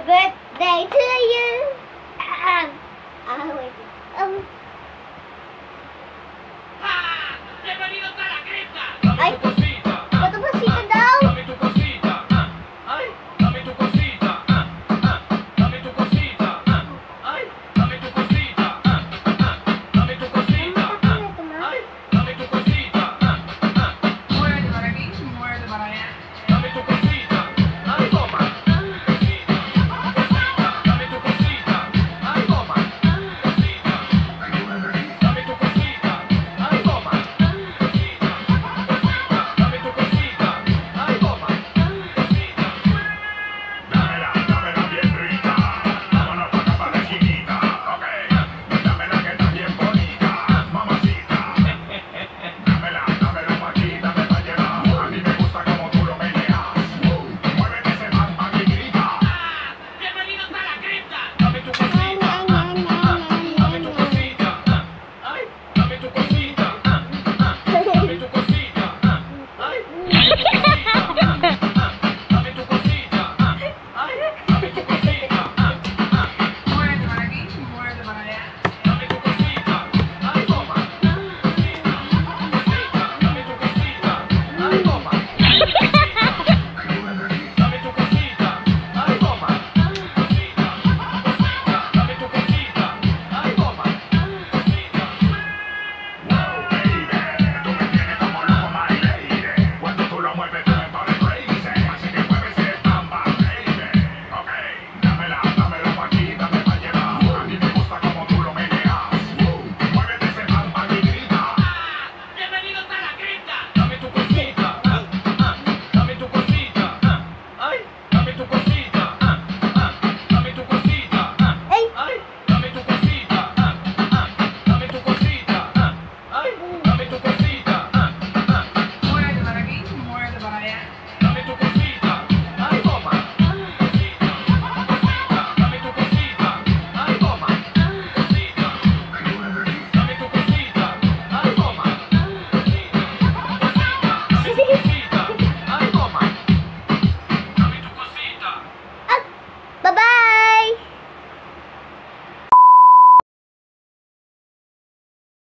birthday to you. Um, I waited. Um.